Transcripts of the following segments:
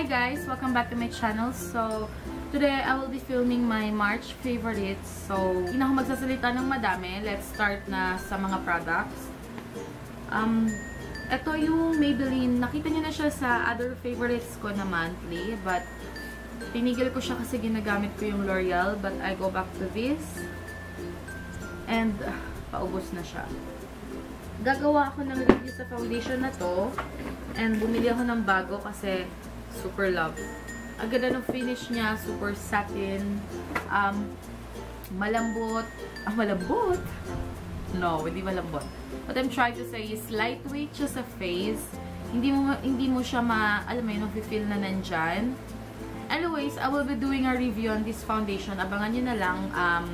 Hi guys! Welcome back to my channel. So, today I will be filming my March favorites. So, hindi na ako magsasalita ng madami. Let's start na sa mga products. Um, ito yung Maybelline. Nakita niyo na siya sa other favorites ko na monthly. But, pinigil ko siya kasi ginagamit ko yung L'Oreal. But, I go back to this. And, uh, paubos na siya. Gagawa ako ng review sa foundation na to. And, bumili ako ng bago kasi super love. Ang ganda ng finish niya, super satin, um, malambot, ah, malambot? No, hindi malambot. What I'm trying to say is lightweight siya sa face. Hindi mo, hindi mo siya ma, alam mo yun, feel na nandyan. Anyways, I will be doing a review on this foundation. Abangan nyo na lang. Um,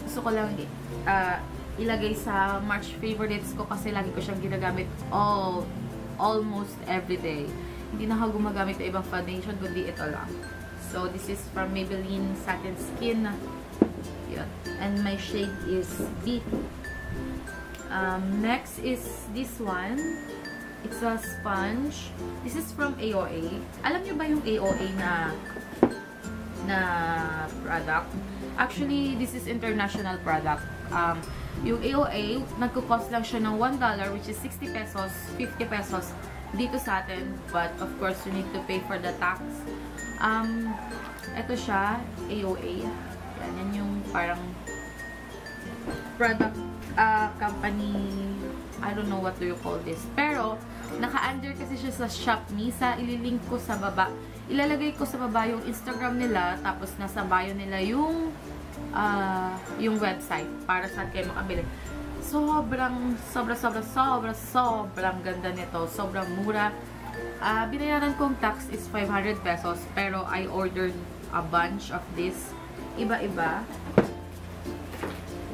gusto ko lang uh, ilagay sa March favorites ko kasi lagi ko siyang ginagamit all, almost every day hindi na ako gumagamit ng ibang foundation, kundi ito lang. So, this is from Maybelline Satin Skin. Yun. And my shade is Beat. Um, next is this one. It's a sponge. This is from AOA. Alam niyo ba yung AOA na na product? Actually, this is international product. Um, yung AOA, nagko-cost lang siya ng $1, which is 60 pesos, 50 pesos dito sa atin. But, of course, you need to pay for the tax. Um, ito siya, AOA. Yan, yan yung parang product uh, company, I don't know what do you call this. Pero, naka-under kasi siya sa Shopme. Sa ililink ko sa baba. Ilalagay ko sa baba yung Instagram nila. Tapos, nasa bio nila yung uh, yung website para saan kayo makabili sobrang, sobra, sobra, sobra, sobrang ganda nito. Sobrang mura. Uh, binayaran kong tax is 500 pesos. Pero I ordered a bunch of this. Iba-iba.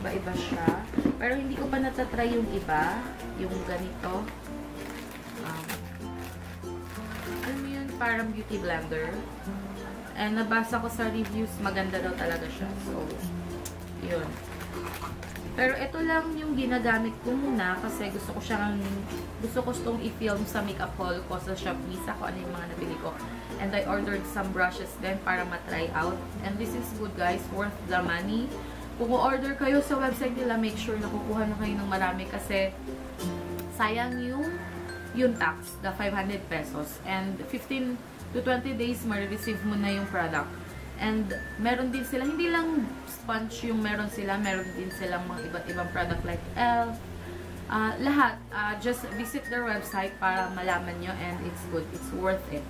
Iba-iba siya. Pero hindi ko pa natatry yung iba. Yung ganito. Um, alam mo yun, parang beauty blender. And nabasa ko sa reviews, maganda daw talaga siya. So, yun. Pero ito lang yung ginagamit ko muna kasi gusto ko siyang, gusto ko itong i-film sa makeup haul ko sa Shopee sa kung ano yung mga nabili ko. And I ordered some brushes din para matry out. And this is good guys, worth the money. Kung order kayo sa website nila, make sure na kukuha na kayo ng marami kasi sayang yung yung tax, the 500 pesos. And 15 to 20 days, ma-receive mo na yung product. And meron din sila, hindi lang sponge yung meron sila, meron din silang mga iba't ibang product like ELF. Uh, lahat, uh, just visit their website para malaman nyo and it's good, it's worth it.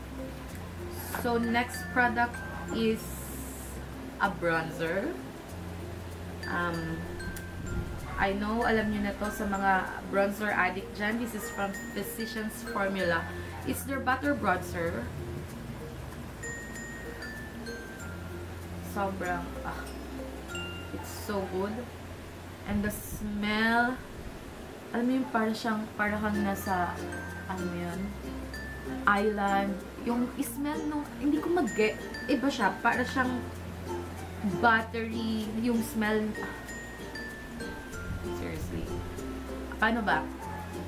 So, next product is a bronzer. Um, I know, alam nyo na to sa mga bronzer addict dyan. This is from Physicians Formula. It's their butter bronzer. Sobrang, ah, it's so good. And the smell, alam mo yung para siyang, para kang nasa, ano yun, island. Yung smell nung, hindi ko mag-get, iba siya, para siyang buttery, yung smell, ah, seriously. Paano ba?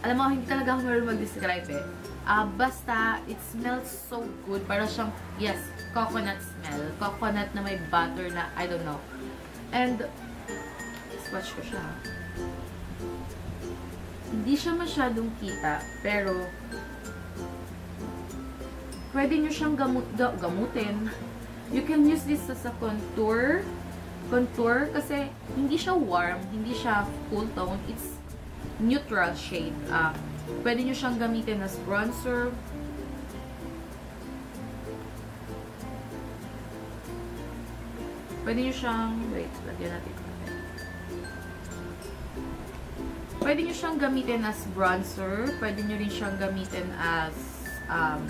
Alam mo, hindi talaga ako marunong mag-describe eh. Uh, basta, it smells so good. Para siyang, yes, coconut smell. Coconut na may butter na, I don't know. And, swatch ko siya. Hindi siya masyadong kita, pero, pwede nyo siyang gamut, ga, gamutin. You can use this as a contour. Contour, kasi hindi siya warm, hindi siya cool tone. It's neutral shade. Uh, Pwede nyo siyang gamitin as bronzer. Pwede nyo siyang, wait, lagyan natin Pwede nyo siyang gamitin as bronzer. Pwede nyo rin siyang gamitin as um,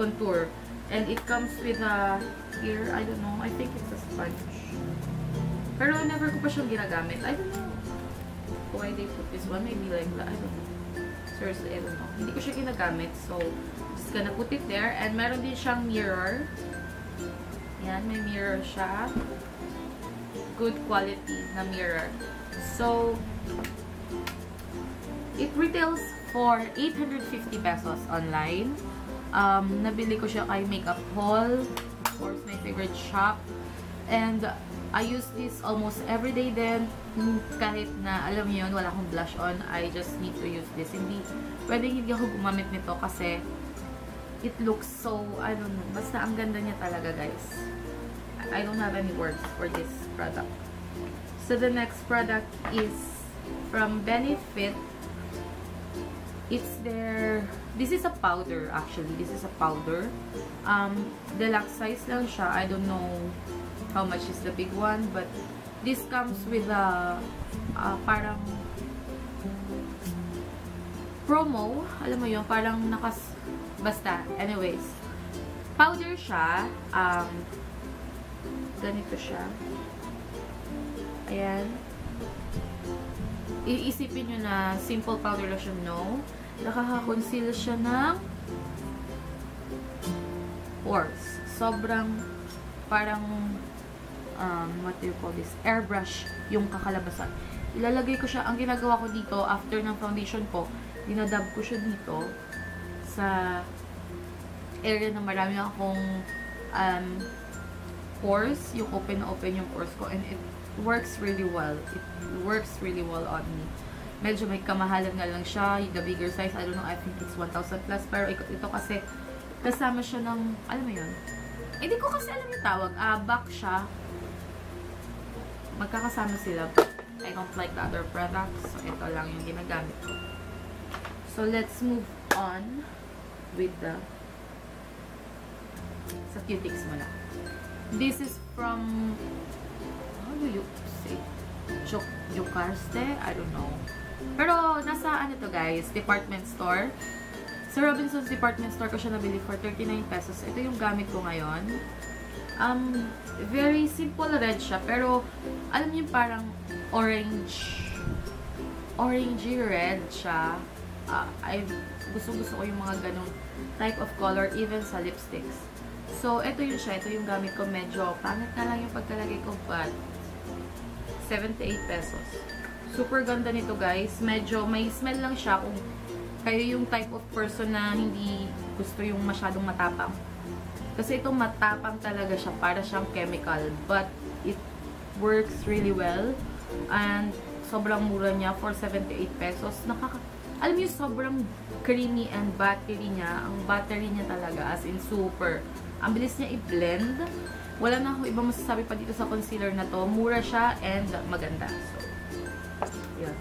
contour. And it comes with a, here, I don't know, I think it's a sponge. Pero never ko pa siyang ginagamit. I don't know why they put this one. Maybe like, I don't know. Seriously, I don't know. Hindi ko siya ginagamit. So, just gonna put it there. And meron din siyang mirror. Yan, may mirror siya. Good quality na mirror. So, it retails for 850 pesos online. Um, nabili ko siya kay Makeup Hall. Of course, my favorite shop. And I use this almost every day. Hmm, Kahit na, alam niyo yun, wala akong blush on. I just need to use this. Hindi, pwedeng hindi ako gumamit nito kasi it looks so, I don't know. Basta ang ganda niya talaga, guys. I don't have any words for this product. So, the next product is from Benefit. It's their, this is a powder actually. This is a powder. Um, deluxe size lang siya. I don't know how much is the big one, but this comes with a, uh, parang promo. Alam mo yun, parang nakas, basta, anyways. Powder siya. Um, ganito siya. Ayan. Iisipin nyo na simple powder lotion, no. Nakaka-conceal siya ng pores. Sobrang parang um, what do you call this? Airbrush yung kakalabasan. Ilalagay ko siya, ang ginagawa ko dito after ng foundation ko, dinadab ko siya dito sa area na marami akong um, pores, yung open na open yung pores ko and it works really well. It works really well on me. Medyo may kamahalan nga lang siya, the bigger size, I don't know, I think it's 1,000 plus, pero ito kasi kasama siya ng, alam mo yun, hindi ko kasi alam yung tawag, uh, back siya, magkakasama sila, I don't like the other products, so ito lang yung ginagamit ko. So, let's move on with the sa cutics mo. This is from how do you say? Juk Jukarste? I don't know. Pero, nasa ano to guys, department store. Sa Robinson's department store ko siya nabili for 39 pesos. Ito yung gamit ko ngayon. Um, very simple red siya. Pero, alam niyo parang orange orangey red siya. Uh, I gusto-gusto ko yung mga ganong type of color even sa lipsticks. So, ito yung siya. Ito yung gamit ko. Medyo pangit na lang yung pagkalagay ko but 78 pesos. Super ganda nito guys. Medyo may smell lang siya kung kayo yung type of person na hindi gusto yung masyadong matapang. Kasi ito matapang talaga siya. Para siyang chemical. But it works really well. And sobrang mura niya for 78 pesos. Nakaka alam niyo, sobrang creamy and battery niya. Ang battery niya talaga, as in super. Ang bilis niya i-blend. Wala na ako ibang masasabi pa dito sa concealer na to. Mura siya and maganda. So, yun.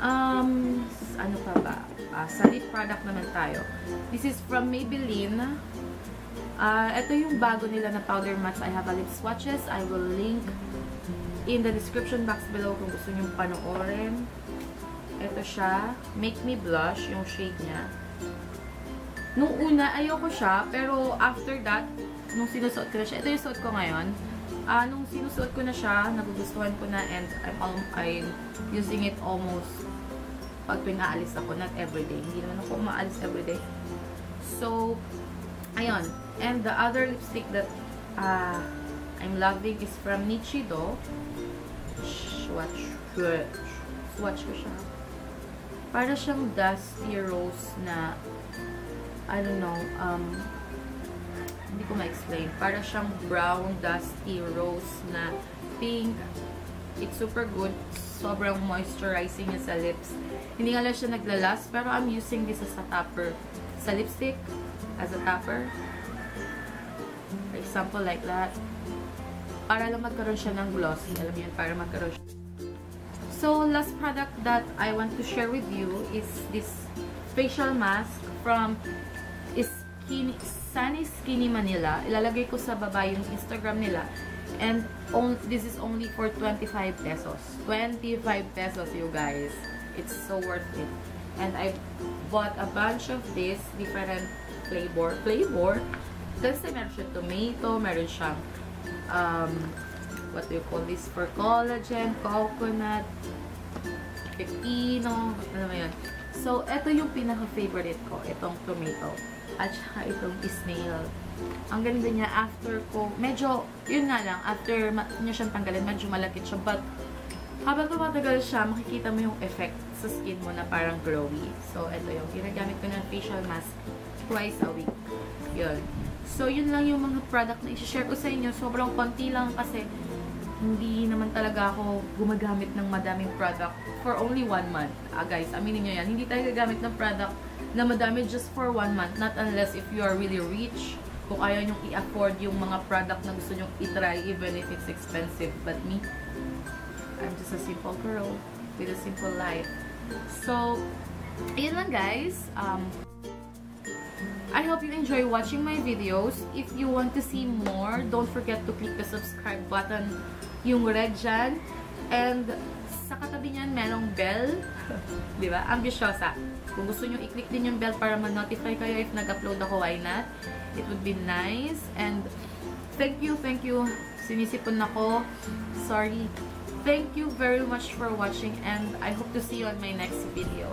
Um, ano pa ba? Uh, sa lip product naman tayo. This is from Maybelline. Uh, ito yung bago nila na powder mattes. I have a lip swatches. I will link in the description box below kung gusto nyo panoorin. Ito siya. Make Me Blush, yung shade niya. Nung una, ayoko siya. Pero after that, nung sinusuot ko na siya, ito yung suot ko ngayon. Uh, nung sinusuot ko na siya, nagugustuhan ko na and I'm, I'm using it almost pag tuwing aalis ako, not everyday. Hindi naman ako umaalis everyday. So, ayun. And the other lipstick that uh, I'm loving is from Nichido. Swatch. Swatch ko siya. Para siyang dusty rose na, I don't know, um, hindi ko ma-explain. Para siyang brown, dusty rose na pink. It's super good. Sobrang moisturizing niya sa lips. Hindi nga lang siya naglalas, pero I'm using this as a topper. Sa lipstick, as a topper. Example, like that. Para lang magkaroon siya ng glossy. Alam yun, para magkaroon siya So, last product that I want to share with you is this facial mask from Skinny, Sunny Skinny Manila. Ilalagay ko sa baba yung Instagram nila. And on, this is only for 25 pesos. 25 pesos, you guys. It's so worth it. And I bought a bunch of this different flavor. Flavor? Kasi meron siya tomato, meron siyang um, what do you call this, for collagen, coconut, pepino, ano mo yun. So, ito yung pinaka-favorite ko, itong tomato. At saka itong snail. Ang ganda niya, after ko, medyo, yun nga lang, after niya siyang tanggalin, medyo malakit siya. But, habang tumatagal siya, makikita mo yung effect sa skin mo na parang glowy. So, ito yung ginagamit ko ng facial mask twice a week. Yun. So, yun lang yung mga product na i-share ko sa inyo. Sobrang konti lang kasi hindi naman talaga ako gumagamit ng madaming product for only one month. Ah, guys, aminin nyo yan. Hindi tayo gagamit ng product na madami just for one month. Not unless if you are really rich. Kung ayaw nyong i-afford yung mga product na gusto nyong i-try even if it's expensive. But me, I'm just a simple girl with a simple life. So, ayun lang guys. Um, I hope you enjoy watching my videos. If you want to see more, don't forget to click the subscribe button, yung red dyan. And sa katabi niyan, merong bell. Di ba? Ambisyosa. Kung gusto nyo i-click din yung bell para ma-notify kayo if nag-upload ako, why not? It would be nice. And thank you, thank you. Sinisipon ako. Sorry. Thank you very much for watching and I hope to see you on my next video.